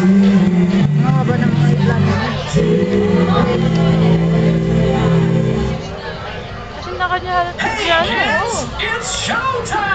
Mga ba ng mga plano? Kasi nakanya halat yan. It's, it's showtime!